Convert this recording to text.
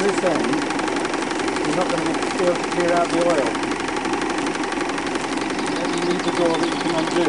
this end, you're not going to be able to clear out the oil. You need a door that you can undo.